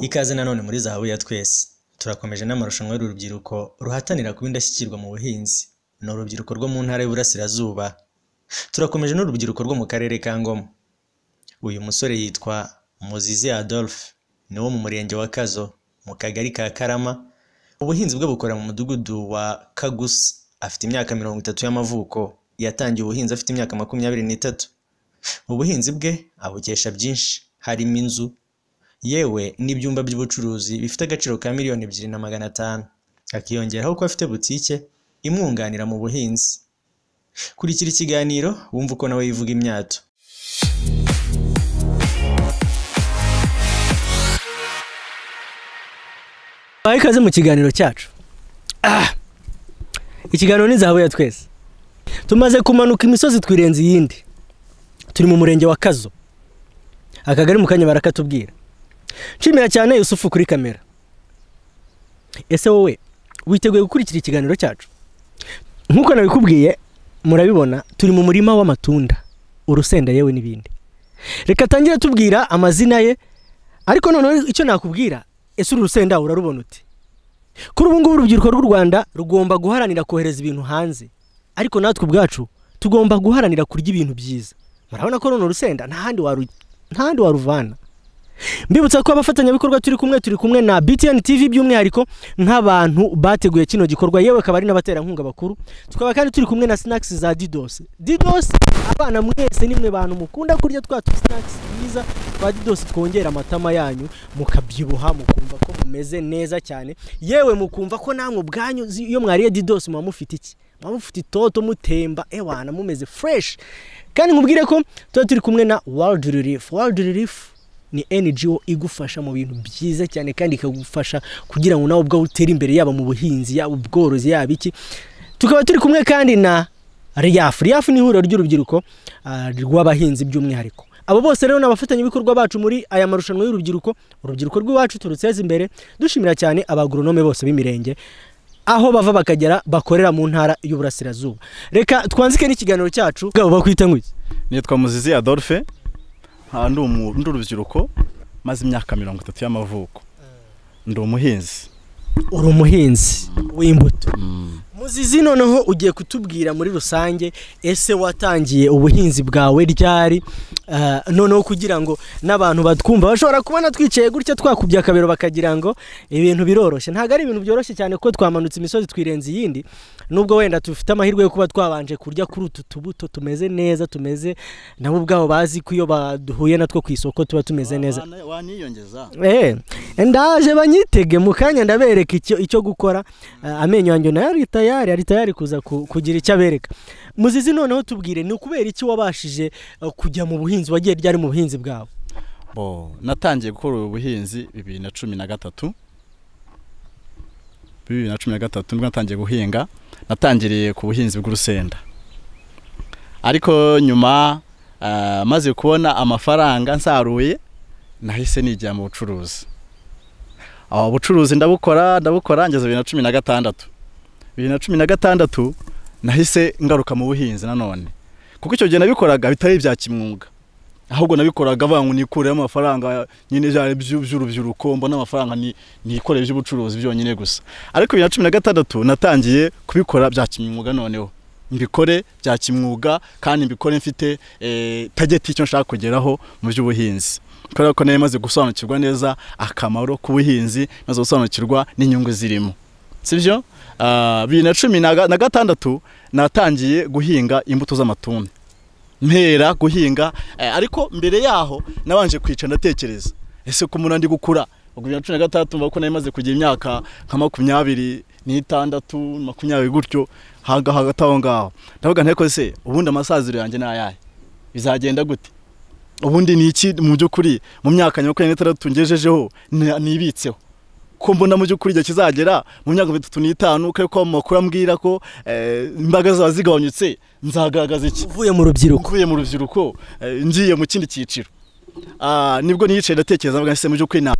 Ikaze nanone muri zahabu ya twese. Turakomeje n'amarushanwa y'urubyiruko ruhatanira kuba indashyikirwa mu buhinzi. Ni urubyiruko rwo mu ntara y'Iburasirazuba. Turakomeje n'urubyiruko rwo mu karere ka Ngoma. Uyu musore yitwa Muzizi Adolphe. Ni wo mu murenge wa Kazo, mu kagari ka Karama. Ubuhinzi bwe bukora mu mudugudu wa Kagusa. Afite imyaka mirongo itatu y'amavuko. Yatangiye ubuhinzi afite imyaka makumyabiri n'itatu. Ubuhinzi bwe abukesha byinshi harimo inzu, yewe n'ibyumba by'ubucuruzi bifite agaciro ka miliyoni ebyiri na magana atanu. Hakiyongeraho ko afite butike imwunganira mu buhinzi. Kurikira ikiganiro wumve uko nawe yivuga imyato. Bahe ikaze mu kiganiro cyacu. Ah! Ikiganiro ni zahabu ya twese. Tumaze kumanuka imisozi twirenze iyindi. Turi mu murenge wa Kazo. Akagari mu kanya barakatubwira. Nshimira cyane Yusufu kuri kamera. Ese wowe witeguye gukurikira ikiganiro cyacu? Nk'uko nabikubwiye murabibona turi mu murima w'amatunda, urusenda yewe n'ibindi. Reka tangire tubwira amazina ye ariko noneho icyo nakubwira ese uru rusenda urarubona uti kuri ubu ngubu urubyiruko rw'u rwanda rugomba guharanira kohereza ibintu hanze ariko natwe ubwacu tugomba guharanira kurya ibintu byiza murabona ko runo rusenda nta handi waruvana mbibutsa ko abafatanyabikorwa turi kumwe turi kumwe na btn tv by'umwihariko nk'abantu bateguye kino gikorwa. Yewe akaba ari n'abaterankunga bakuru. Tukaba kandi turi kumwe na snacks za didos. Didos abana mwese nimwe bantu mukunda kurya twa tu snacks twiza twa didos twongera amatama yanyu mukabyibuha mukumva ko mumeze neza cyane. Yewe mukumva ko namwe ubwanyu iyo mwariye didos muba mufite iki? Muba mufite itoto mutemba. Ewana mumeze fresh. Kandi nkubwire ko tuba turi kumwe na world relief. World relief ni NGO igufasha mu bintu byiza cyane kandi ikagufasha kugira ngo nawe ubwawe utere imbere yaba mu buhinzi yaba ubworozi yaba iki. Tukaba turi kumwe kandi na RIAF RIAF ni ihuriro ry'urubyiruko ah, rw'abahinzi by'umwihariko. Abo bose rero ni abafatanyabikorwa bacu muri aya marushanwa y'urubyiruko. Urubyiruko rw'iwacu turuteze imbere. Dushimira cyane abagoronome bose b'imirenge aho bava bakagera bakorera mu ntara y'uburasirazuba. Reka twanzike n'ikiganiro cyacu. Bwabo bakwita ngwiki nitwa muzizi adolphe. Ndi urubyiruko maze imyaka mirongo itatu y'amavuko. Ndi umuhinzi. Uri umuhinzi w'imbuto. Muzizi noneho ugiye kutubwira muri rusange ese watangiye ubuhinzi bwawe ryari? Ah, noneho kugira ngo n'abantu batwumva bashobora kubona twicaye gutya twakubye akabero bakagira ngo ibintu biroroshye. Ntabwo ari ibintu byoroshye cyane kuko twamanutse imisozi twirenze iyindi nubwo wenda dufite amahirwe yo kuba twabanje kurya kuri utu tubuto tumeze neza tumeze nabo ubwabo bazi ko iyo baduhuye natwo ku isoko tuba tumeze neza. Eh, ndaje banyitege mu kanya ndabereka icyo gukora. Ah, amenyo yanjye na yo ari tayari ari tayari kuza ku- kugira icyo abereka. Muzizi noneho tubwire ni ukubera iki wabashije eh, kujya mu buhinzi wagiye ryari mu buhinzi bwawe? Natangiye gukora ubu buhinzi bibiri na cumi na gatatu. Bibiri na cumi na gatatu ni bwo natangiye guhinga natangiriye ku buhinzi bw'urusenda. Ariko nyuma ah, maze kubona amafaranga nsaruye nahise nijya mu bucuruzi. Aho bucuruzi ndabukora ndabukora ngeze bibiri na cumi na gatandatu. Bibiri na cumi na gatandatu nahise ngaruka mu buhinzi nanone. Kuko icyo gihe nabikoraga bitari ibya kimwuga. Ahubwo nabikoraga avuga ngo nikureho amafaranga nyine by'urubyiruko mbona amafaranga ni nikoreye iby'ubucuruzi byonyine gusa. Ariko bibiri na cumi na gatandatu natangiye kubikora bya kimwuga noneho. Mbikore bya kimwuga kandi mbikore mfite eh, tageti icyo nshaka kugeraho mu by'ubuhinzi. Kubera ko nari maze gusobanukirwa neza akamaro k'ubuhinzi maze gusobanukirwa n'inyungu zirimo. Sibyo Ah, bibiri na cumi na ga- na gatandatu natangiye guhinga imbuto z'amatunda. Mpera guhinga eh, ariko mbere yaho nabanje kwica ndatekereza. Ese ko umuntu ndi gukura? Bibiri na cumi na gatandatu mvuga ko nari maze kugira imyaka nka makumyabiri n'itandatu makumyabiri gutyo haga hagati aho ngaho. Ndavuga nteko se ubundi amasaziro yanjye ni ayahe? Bizagenda gute? Ubundi ni iki mu by'ukuri mu myaka makumyabiri n'itandatu ngejejeho ni- nibitseho. Ko mbona mu by'ukuri igihe kizagera mu myaka itatu n'itanu ko amakuru ambwira ko eh, imbaraga zaba zigabanyutse nzagaragaza iki? Uvuye mu rubyiruko. Mvuye mu rubyiruko eh, ngiye mu kindi cyiciro. Ah, ni bwo niyicaye ndatekereza mvuga ese mu by'ukuri na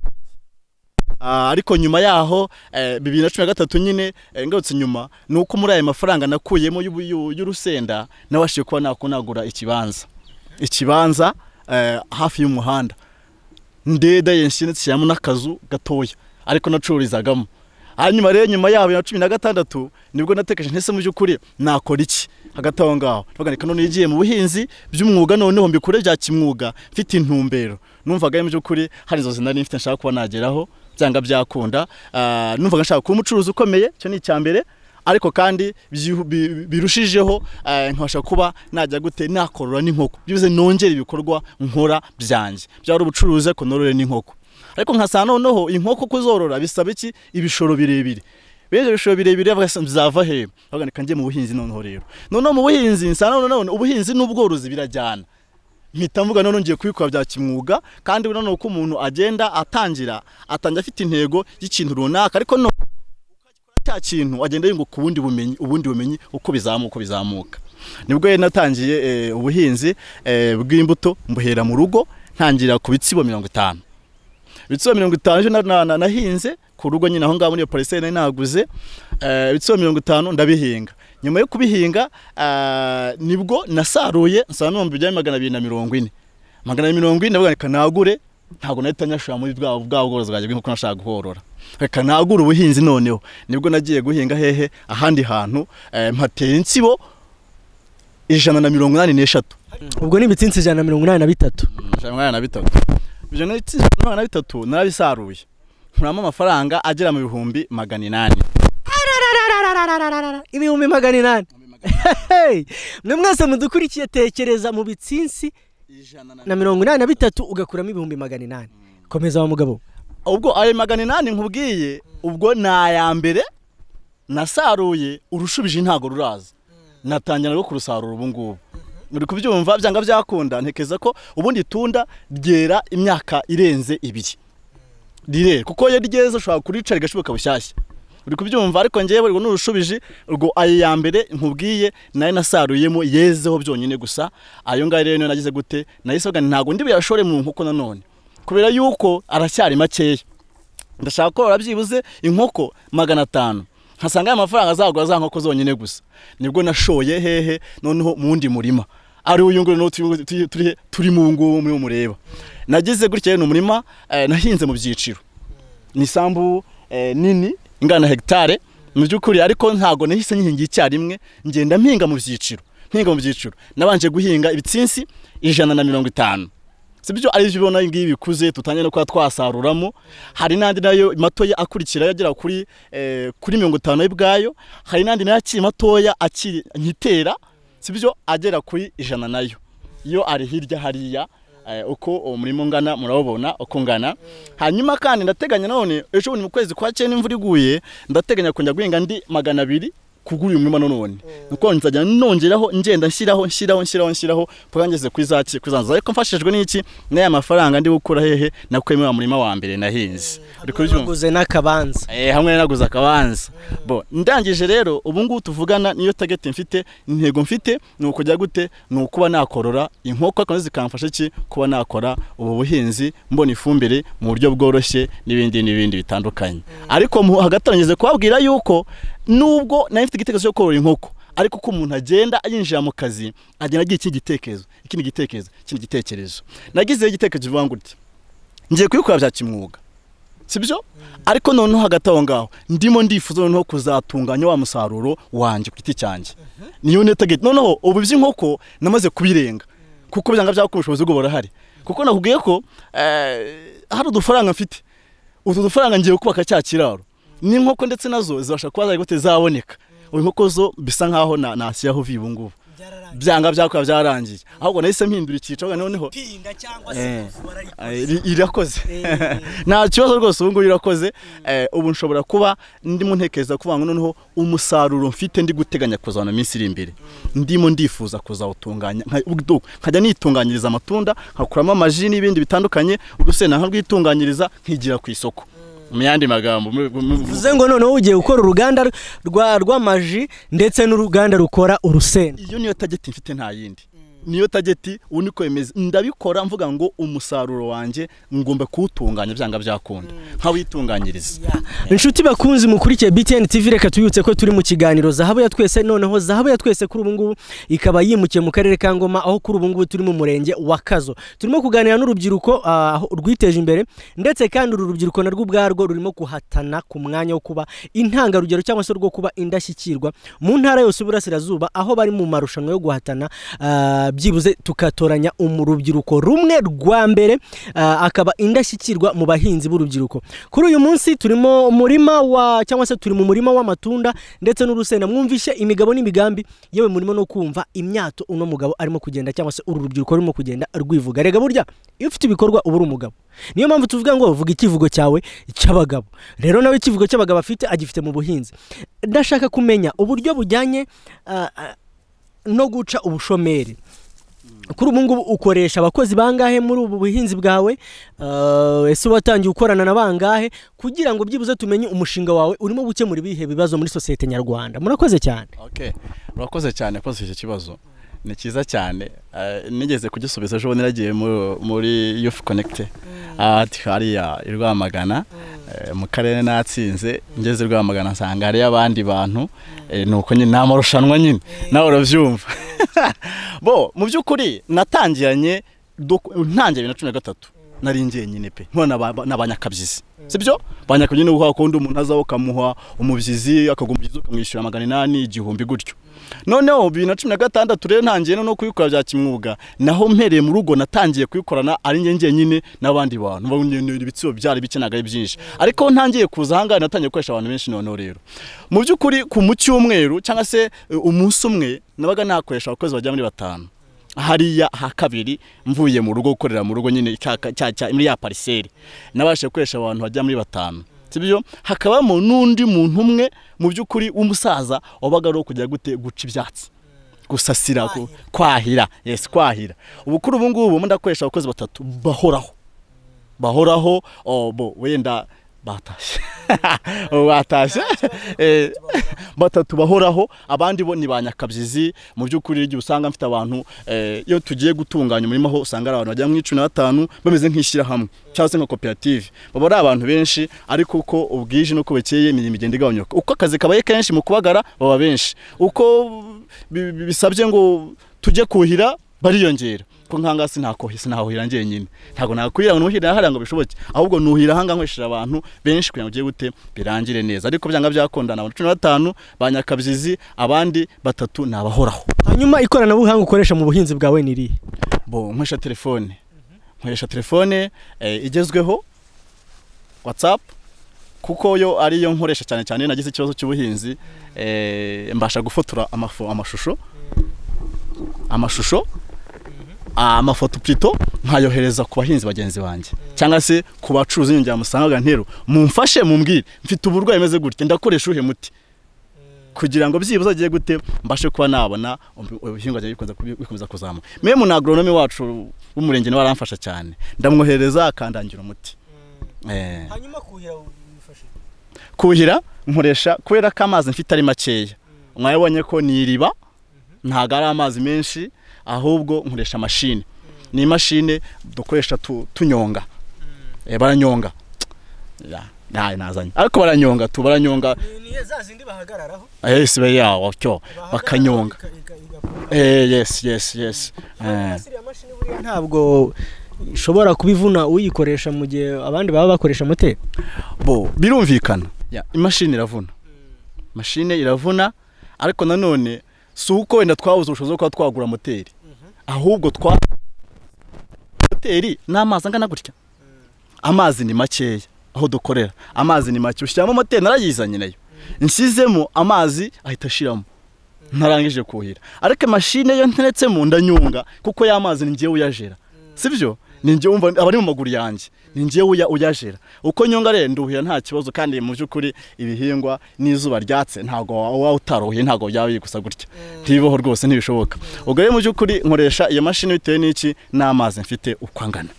Ah, ariko nyuma yaho eh, bibiri na cumi na gatatu nyine ngarutse nyuma ni uko muri aya mafaranga nakuyemo y'urusenda nabashije kuba nakunagura ikibanza. Ikibanza hafi y'umuhanda. Ndeda yenshi ndetse nshyiramo n'akazu gatoya. Ariko nacururizagamo hanyuma rero nyuma yaho ya cumi na gatandatu ni bwo natekereje ntese mu by'ukuri nakora iki? Hagati aho ngaho. Ndavuga none igiye mu buhinzi by'umwuga noneho mbikore bya kimwuga. Mfite intumbero. Numvaga mu by'ukuri hari inzozi nari mfite nshaka kuba nageraho byanga byakunda. Ah, numvaga nshaka kuba umucuruzi ukomeye icyo ni icya mbere. Ariko kandi birushijeho eh, nkabasha kuba najya gute nakorora n'inkoko. Bivuze nongera ibikorwa nkora byanjye. Byari ubucuruzi ariko norore n'inkoko. Ariko nkasanga noneho inkoko kuzorora bisaba iki? Ibishoro birebire. Bene ibishoro birebire bizava he? Bavuga reka njye mu buhinzi noneho rero. Noneho mu buhinzi nsanga noneho ubuhinzi n'ubworozi birajyana. Mpita mvuga none ngiye kubikora bya kimwuga kandi noneho uko umuntu agenda atangira atangira afite intego y'ikintu runaka ariko no cya kintu agenda yunguka ubundi bumenyi ubundi bumenyi uko bizamuka uko bizamuka. Nibwo rero natangiye eh, ubuhinzi eh, bw'imbuto mbuhera mu rugo ntangira ku bitsibo mirongo itanu. Ibitsibo mirongo itanu nahinze ku rugo nyine aho ngaho muri iyo pariseri nari naguze eh, ibitsibo mirongo itanu ndabihinga. Nyuma yo kubihinga ah, ni bwo nasaruye nsanga n'ibihumbi bya magana abiri na mirongo ine. Magana abiri mirongo ine reka nagure ntabwo nahita nyashora muri bwa bwa bworozi bwanjye bw'inkoko nashaka guhorora. Reka nagure ubuhinzi noneho. Nibwo nagiye guhinga hehe ahandi hantu eh, mpatera insibo ijana na mirongo inani n'eshatu. Ubwo ni ibitsinsi ijana na mirongo inani na bitatu. Ijana na na bitatu. Ibyo ni ijana na bitatu narabisaruye. Nkuramo amafaranga agera mu bihumbi magana inani. Ibihumbi magana inani. Mwe mwese mudukurikiye tekereza mu bitsinsi na mirongo inani na bitatu ugakuramo ibihumbi magana inani. Komeza wa mugabo. Ubwo ayo magana inani nkubwiye ubwo ni aya mbere nasaruye urushubije ntago ruraza. Natangira no kurusarura ubu ngubu. Muri kubyumva byanga byakunda ntekeza ko ubundi itunda ryera imyaka irenze ibiri. Rirera kuko iyo ryeze ushobora kurica rigashoboka bushyashya. Uri kubyumva ariko ngewe urwo n'urushubije urwo ayo ya mbere nkubwiye na yo nasaruyemo yezeho byonyine gusa. Ayo ngayo rero niyo nagize gute? Nti ntabwo ndi buyashore mu nkoko nanone kubera yuko aracyari makeya. Ndashaka korora byibuze inkoko magana atanu. Nkasanga aya mafaranga azagura za nkoko zonyine gusa. Nibwo nashoye hehe noneho mu wundi murima. Ari uyu nguyu noneho turi- mu ngubu muri mureba. Nagize gutya rero ni umurima eh, nahinze mu byiciro. Ni isambu eh, nini ingana na hegitare mu by'ukuri ariko ntabwo nahise nyihinga icyarimwe ngenda mpinga mu byiciro. Mpinga mu byiciro. Nabanje guhinga ibitsinsi ijana na mirongo itanu. Si byo ari byo ubona ngibi bikuze tutangiye no kuba twasaruramo. Hari n'andi na yo matoya akurikira agera kuri eh, kuri mirongo itanu y'ubwayo hari n'andi na yo akiri matoya akiri nkitera si byo agera kuri ijana na yo. Yo ari hirya hariya eh, uko uwo murimo ungana murabona uko ungana. Hanyuma kandi ndateganya none ejo bundi mu kwezi kwa cyenda imvura iguye ndateganya kongera guhinga ndi magana abiri. Kugura uyu murima none nuko nzajya nongeraho ngenda nshyiraho nshyiraho nshyiraho nshyiraho mpaka ngeze kuri za kuri za nzu. Ariko mfashijwe n'iki? N'aya mafaranga ndi gukura hehe nakuyemo wa murima wa mbere nahinze. Kubyumva baguze n'akabanza. Eh, hamwe naguze akabanza. Bo ndangije rero ubu ngubu tuvugana niyo target mfite intego mfite ni ukujya gute? Ni ukuba nakorora inkoko na zo zikamfasha iki kuba nakora ubu buhinzi mbona ifumbire mu buryo bworoshye n'ibindi n'ibindi bitandukanye. Ariko hagati aho ngeze kubabwira yuko nubwo nari mfite igitekerezo cyo korora inkoko. Ariko uko umuntu agenda yinjira mu kazi agenda agira ikindi gitekerezo. Ikindi gitekerezo ikindi gitekerezo. Nagizeho igitekerezo kivuga ngo uti ngiye kubikora bya kimwuga. Sibyo? Ariko noneho hagati aho ngaho ndimo ndifuza noneho kuzatunganya wa musaruro wanjye ku giti cyanjye niyo netageti noneho ubu by'inkoko namaze kubirenga. Kuko byanga byako ubushobozi bwo burahari. Kuko nakubwiye ko eh, hari udufaranga mfite. Utu dufaranga ngiye kubaka cya kiraro. N'inkoko ndetse na zo zibasha kuba zari gute zaboneka. Ubu inkoko zo bisa nkaho na- nashyiraho vi ubu ngubu byanga byakora byarangiye. Ahubwo nahise mpindura icyicaro noneho Eh, eh, irakoze. Nta kibazo rwose ubu ngubu irakoze. Eh, ubu nshobora kuba ndimo ntekereza kuvuga ngo noneho umusaruro mfite ndi guteganya kuzabona mu minsi iri imbere. Ndimo ndifuza kuzawutunganya nkajya nitunganyiriza amatunda nkakuramo amaji n'ibindi bitandukanye urusenda nkarwitunganyiriza nkigira ku isoko. Mu yandi magambo. Bivuze ngo noneho ugiye gukora uruganda rwa rw'amaji ndetse n'uruganda rukora urusenda. Iyo niyo tageti mfite nta yindi. Niyo tageti ubu niko bimeze. Ndabikora mvuga ngo umusaruro wanjye ngomba kuwutunganya byanga byakunda. Nkawitunganyiriza inshuti bakunzi mukurikiye BTN TV reka tubibutse ko turi mu kiganiro. Zahabu ya twese noneho zahabu ya twese kuri ubu ngubu ikaba yimukiye mu karere ka Ngoma aho kuri ubu ngubu turi mu murenge wa Kazo. Turimo kuganira n'urubyiruko ah, aho rwiteje imbere ndetse kandi uru rubyiruko narwo ubwarwo rurimo guhatana ku mwanya wo kuba intangarugero cyangwa se rwo kuba indashyikirwa mu ntara yose y'uburasirazuba aho bari mu marushanwa yo guhatana ah, byibuze tugatoranya um- urubyiruko rumwe rwa mbere ah, akaba indashyikirwa mu bahinzi b'urubyiruko. Kuri uyu munsi turimo umurima wa cyangwa se turi mu murima w'amatunda ndetse n'urusenda. Mwumvishe imigabo n'imigambi. Yewe murimo no kumva imyato uno mugabo arimo kugenda cyangwa se uru rubyiruko rurimo kugenda rwivuga. Rega burya iyo ufite ibikorwa uba uri umugabo. Niyo mpamvu tuvuga ngo vuga ikivugo cyawe cy'abagabo. Rero nawe ikivugo cy'abagabo afite agifite mu buhinzi. Ndashaka kumenya uburyo bujyanye ah, ah, no guca ubushomeri. Kuri ubu ngubu ukoresha abakozi bangahe muri ubu buhinzi bwawe? Ah, ese watangiye ukorana na bangahe? Kugira ngo byibuze tumenye umushinga wawe urimo gukemura ibihe bibazo muri sosiyete nyarwanda. Murakoze cyane. Okay urakoze cyane koze icyo kibazo. Ni cyiza cyane. Eh, nigeze kugisubiza ejo bundi nagiye mu- muri youth connect. Ati hariya i rwamagana. Eh, mu karere natsinze ngeze i rwamagana nsanga hariyo abandi bantu. Eh, nuko nyine ni amarushanwa nyine. Nawe urabyumva. bo mu by'ukuri natangiranye bibiri na cumi na gatatu. Nari njyenyine pe. N'abanyakabyizi sibyo? Banyakabyizi ni uguha kundi umuntu azaho ukamuha umubyizi umubyizi ukamwishyura magana inani igihumbi gutyo. Noneho bibiri na cumi na gatandatu rero ntangiye no kubikora bya kimwuga. Naho mpereye mu rugo natangiye kubikorana ari njye njyenyine n'abandi bantu. Nyine ibitsibo byari bike ntabwo ari byinshi. Ariko ntangiye kuza ahangaha natangiye gukoresha abantu benshi noneho rero. Mu by'ukuri ku mu cyumweru cyangwa se eh, umunsi umwe nabaga nakoresha abakozi bajya muri batanu. Hariya ha kabiri mvuye mu rugo gukorera mu rugo nyine muri ya pariseri nabashije gukoresha abantu bajya muri batanu. Sibyo? Hakabamo n'undi muntu umwe mu by'ukuri w'umusaza wabaga ari uwo kujya guca ibyatsi. Gusasira kwahira. yes kwahira. Ubu kuri ubu ngubu ndakoresha abakozi batatu bahoraho. Bahoraho oh, wenda batashye Batashye Eh, batatu bahoraho abandi bo ni ba nyakabyizi. Mu by'ukuri igihe usanga mfite abantu eh, iyo tugiye gutunganya umurimo aho usanga ari abantu bagera muri cumi na batanu bameze nk'ishyirahamwe cyangwa se nka koperative. Baba ari abantu benshi ariko uko ubwije n'uko bukeye imirimo igenda igabanyuka. Uko akazi kabaye kenshi mu kubagara baba benshi. Uko bi- bi- bisabye ngo tujye kuhira bariyongera. Ko nkanga sinakohe sinahuhira njyenyine. Ntabwo nakwira ngo nuhira hariya ngo bishoboke. Ahubwo nuhira ahanga nkoresheje abantu benshi kugira ngo ugiye gute birangire neza. Ariko byanga byakondana abantu cumi na batanu ba nyakabyizi abandi batatu ni abahoraho. Hanyuma ikoranabuhanga ukoresha mu buhinzi bwawe ni irihe? Bo nkoresha telefone. Nkoresha telefone eh, igezweho. Whatsapp. Kuko yo ariyo nkoresha cyane cyane iyo nagize ikibazo cy'ubuhinzi eh, mbasha gufotora amashusho. Amashusho. Amafoto plito nkayohereza ku bahinzi bagenzi banjye. Cyangwa se ku bacuruzi nyongeramusanga ntero mumfashe mumbwire. Mfite uburwayi bumeze gutya ndakoresha uhe muti? Kugira ngo byibuze agiye gute mbashe kuba nabona ibihingwa bikomeza kuzamuka mwe mu agronomi wacu w'umurenge nawe aramfasha cyane. Ndamwohereza akandangira umuti. Eh, hanyuma kuhira kuhira nkoresha kubera ko amazi mfite ari makeya. Mwabonye ko ni iriba ntabwo ari amazi menshi ahubwo nkoresha mashine ni imashini dukoresha tu- tunyonga. Eh, baranyonga. Ya, ntayo nazanye. Ariko baranyonga tu baranyonga. Ni za zindi bahagararaho? Eh sibe yawo cyo bakanyonga. eh yes yes yes. Eh. Ntabwo ishobora kubivuna uyikoresha mu gihe abandi baba bakoresha moteri. Bo birumvikana. Ya, imashini iravuna. Mashine iravuna ariko nanone si uko wenda twabuze ubushobozi bwo kuba twagura moteri. Ahubwo twa moteri ni amazi angana gutya? Amazi ni makeya aho dukorera. Amazi ni make ushyiramo moteri narayizanye na yo. Nshyizemo amazi ahita ashiramo. Ntarangije kuhira. Ariko mashine yo nteretsemo ndanyunga kuko ya mazi ni njyewe uyajera. Sibyo? ni njyewe wumva aba ari mu maguru yanjye ni njyewe uya- uyajera uko nyunga rero nduhira nta kibazo kandi mu by'ukuri ibihingwa n'izuba ryatse ntabwo waba utaruhiye ntabwo byaba biri gusa gutya. Ntibibaho rwose ntibishoboka. Ubwo rero mu by'ukuri nkoresha iyo mashini bitewe n'iki? N'amazi mfite uko angana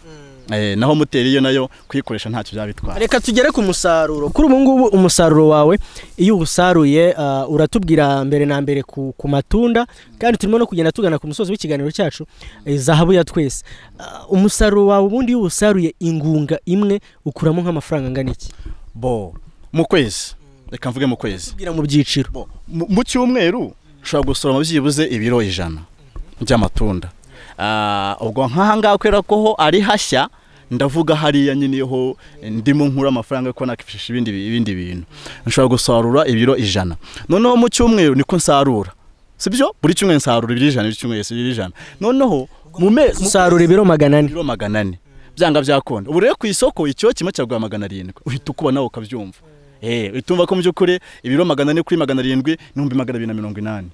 naho moteri yo na yo kuyikoresha ntacyo byaba bitwaye reka tugere ku musaruro. Kuri ubu ngubu umusaruro wawe iyo uwusaruye ah, uratubwira mbere na mbere ku, matunda kandi turimo no kugenda tugana ku musozi w'ikiganiro cyacu eh, zahabu ya twese. Ah, umusaruro wawe ubundi iyo uwusaruye ingunga imwe ukuramo nk'amafaranga angana iki? Bo mu kwezi. Reka mvuge mu kwezi. Tubwira mu byiciro. Bo, mu cyumweru ushobora gusoroma byibuze ibiro ijana by'amatunda. Ah, ubwo nk'aha ngaha kubera ko ho ari hashya ndavuga hariya nyine ho ndimo nkura amafaranga ko nakifashisha ibindi bi- ibindi bintu. Nshobora gusarura ibiro ijana. Noneho mu cyumweru niko nsarura. Sibyo? Buri cyumweru nsarura ibiro ijana buri cyumweru ibiro ijana. Noneho mu mezi usarura ibiro magana ane. Ibiro magana ane. Byanga byakunda ubu rero ku isoko icyo kimwe kiragura magana arindwi. Uhita ukuba nawe ukabyumva. Eh uhita umva ko mu by'ukuri ibiro magana ane kuri magana arindwi n'ibihumbi magana abiri na mirongo inani.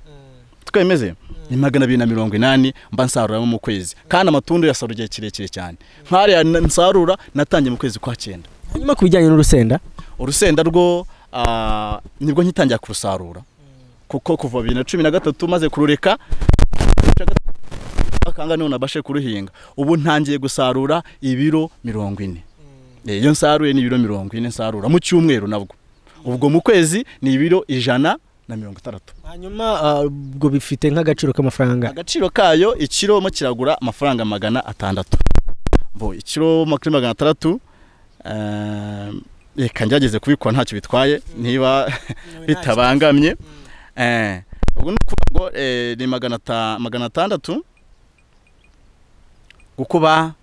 Twemeze. Ni magana abiri na mirongo inani mba nsaruramo mu kwezi. Kandi amatunda uyasarura igihe kirekire cyane. Nk'ariya nsarura natangiye mu kwezi kwa cyenda. Hanyuma ku bijyanye n'urusenda? Urusenda rwo ah, ni bwo nkitangira kurusarura. Kuko kuva bibiri na cumi na gatatu maze kurureka akanga ni ho nabashe kuruhinga. Ubu ntangiye gusarura ibiro mirongo ine. Eh, iyo nsaruye ni ibiro mirongo ine nsarura mu cyumweru nabwo. Ubwo mu kwezi ni ibiro ijana na mirongo itandatu. Hanyuma ah, ubwo bifite nk'agaciro k'amafaranga. Agaciro kayo ikiro mo kiragura amafaranga magana atandatu. Bo ikiro mo kuri magana atandatu eh, reka ngerageze kubikora ntacyo bitwaye niba bitabangamye. Eh, ubwo ni ukuvuga ngo eh, ni magana ata- magana atandatu gukuba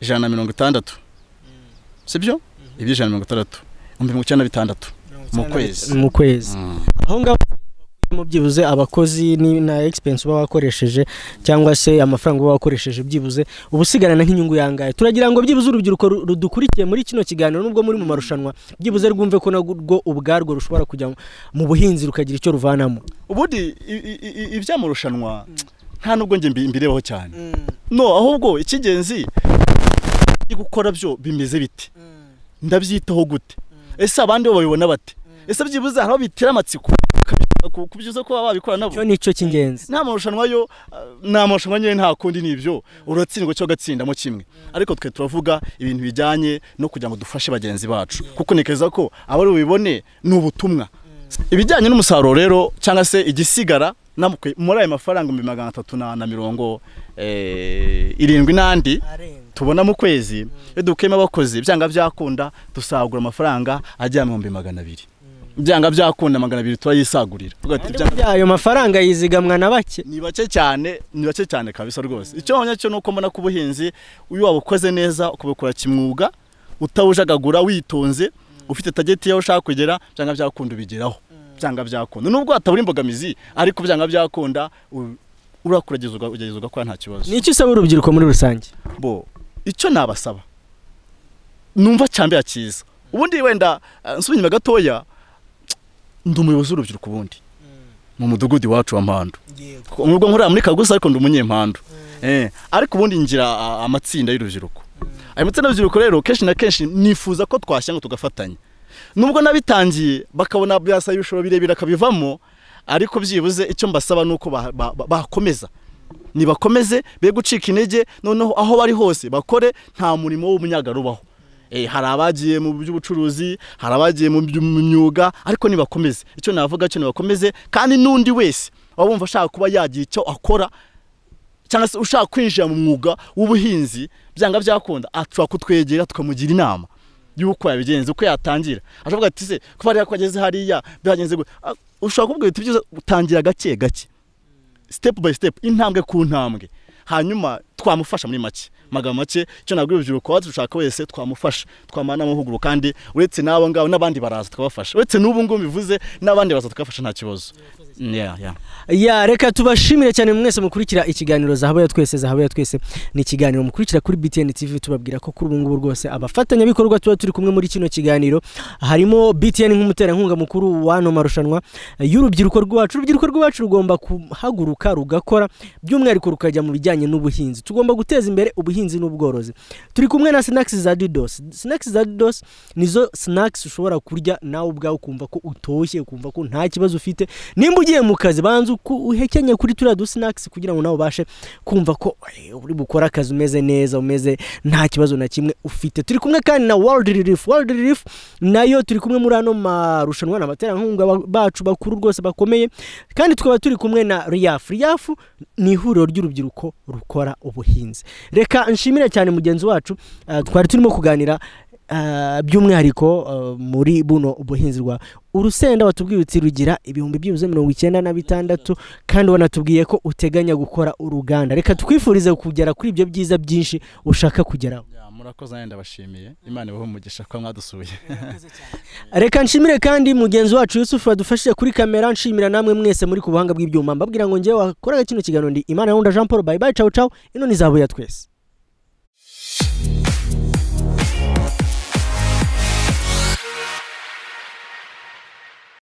ijana na mirongo itandatu. Sibyo? Ibyo ijana na mirongo itandatu. Ibihumbi mirongo icyenda na bitandatu. Mu kwezi. mu kwezi. Mm. aho ngaho mu byibuze abakozi ni na expense uba wakoresheje cyangwa se amafaranga uba wakoresheje byibuze uba usigarana nk'inyungu yangaye turagira ngo byibuze urubyiruko ru- rudukurikiye muri kino kiganiro nubwo muri mu marushanwa. Byibuze rwumve ko narwo ubwarwo rushobora kujya mu buhinzi rukagira icyo ruvanamo. Ubundi iby'amarushanwa nta nubwo njye mbi- mbirebaho cyane. No ahubwo icy'ingenzi gukora byo bimeze bite? Ndabyitaho gute? Ese abandi bo babibona bate? Ese byibuze hari aho bitera amatsiko? Ku- ku byiza ko baba babikora nabo. Cyo ni cyo cy'ingenzi. Nta marushanwa yo nta marushanwa nyine nta kundi ni byo uratsindwa cyo gatsindamo kimwe. Ariko twe turavuga ibintu bijyanye no kugira ngo dufashe bagenzi bacu. Kuko ntekereza ko abari bubibone ni ubutumwa. Ibijyanye n'umusaruro rero cyangwa se igisigara muri ayo mafaranga ibihumbi magana atatu na na mirongo eh, irindwi n'andi tubona mu kwezi iyo dukuyemo abakozi byanga byakunda dusagura amafaranga agera mu bihumbi magana abiri. Byanga byakunda magana abiri turayisagurira. Ayo mafaranga yizigamwa na bake. Ni bake cyane ni bake cyane kabisa rwose. Icyo wabonye cyo nuko mbona ko ubuhinzi iyo wabukoze neza ukabukora kimwuga utawujagagura witonze ufite tageti yaho ushaka kugera byanga byakunda ubigeraho. Byanga byakunda. Nubwo hatabura imbogamizi ariko byanga byakunda urakurageza ugerageza ugakora nta kibazo. Ni icyo usaba urubyiruko muri rusange? Bo icyo nabasaba. Numva cyambere cyiza ubundi wenda eh, nsubira inyuma gatoya ndi umuyobozi w'urubyiruko ubundi. Mu mudugudu iwacu wa mpando nubwo nkorera muri kagusa ariko ndi umunyempando eh ariko ubundi ngira amatsinda y'urubyiruko. Ayo matsinda y'urubyiruko rero kenshi na kenshi nifuza ko twashyira ngo tugafatanya nubwo nabitangiye bakabona byasaba ibishoro birebire akabivamo ariko byibuze icyo mbasaba ni uko ba- ba- ba- bakomeza. Nibakomeze be gucika intege noneho aho bari hose bakore nta murimo w'umunyagara ubaho Eh, hari abagiye mu by'ubucuruzi hari abagiye mu myuga ariko nibakomeze icyo navuga cyo nibakomeze kandi n'undi wese waba wumva ashaka kuba yagira icyo akora cyangwa se ushaka kwinjira mu mwuga w'ubuhinzi byanga byakunda ashobora kutwegera tukamugira inama y'uko yabigenza uko yatangira. Ashobora ati se kuba hariya ko ageze hariya byagenze Ah, ushobora kubwira uti byiza utangira gake gake. Step by step intambwe ku ntambwe. Hanyuma twamufasha muri make. Magambo make icyo nabwo urubyiruko wacu dushaka wese twamufasha twamuha n'amahugurwa kandi uretse n'abo ngabo n'abandi baraza tukabafasha uretse n'ubu ngubu bivuze n'abandi baraza tukabafasha nta kibazo. Ya reka tubashimire cyane mwese mukurikira ikiganiro zahabu ya twese zahabu ya twese. Ni ikiganiro mukurikira kuri BTN TV tubabwira ko kuri ubu ngubu rwose abafatanyabikorwa tuba turi kumwe muri kino kiganiro. Harimo BTN nk'umuterankunga mukuru w'ano marushanwa y'urubyiruko rwacu. Urubyiruko rwacu rugomba kuhaguruka rugakora by'umwihariko rukajya mu bijyanye n'ubuhinzi. Tugomba guteza imbere ubuhinzi n'ubworozi. Turi kumwe na snacks za Didos. Snacks za Didos nizo snacks ushobora kurya nawe ubwawe ukumva ko utoshye ukumva ko nta kibazo ufite. Nimba ugiye mu kazi banza uhekenye kuri turiya dusinakisi kugira ngo nawe ubashe kumva ko uri bukore akazi umeze neza umeze nta kibazo na kimwe ufite. Turi kumwe kandi na world relief. World relief na yo turi kumwe muri ano marushanwa ni abaterankunga ba- bacu bakuru rwose bakomeye kandi tukaba turi kumwe na riyafu riyafu ni ihuriro ry'urubyiruko rukora ubuhinzi. Reka nshimire cyane mugenzi wacu ah, twari turimo kuganira by'umwihariko ah, muri buno ubuhinzi rwa urusenda watubwiye uti rugira ibihumbi byibuze mirongo icyenda na bitandatu kandi wanatubwiye ko uteganya gukora uruganda. Reka twifurize kugera kuri ibyo byiza byinshi ushaka kugeraho. Ya, murakoze nanjye ndabashimiye. Imana ibahe umugisha kuba mwadusuye reka nshimire kandi mugenzi wacu yusufu wadufashije kuri kamera nshimira namwe mwese muri ku buhanga bw'ibyuma. Mbabwira ngo ngewe wakoraga kino kiganiro ndi imana yawunda jean paul. Bayi bayi cawu cawu ino ni zabuya twese.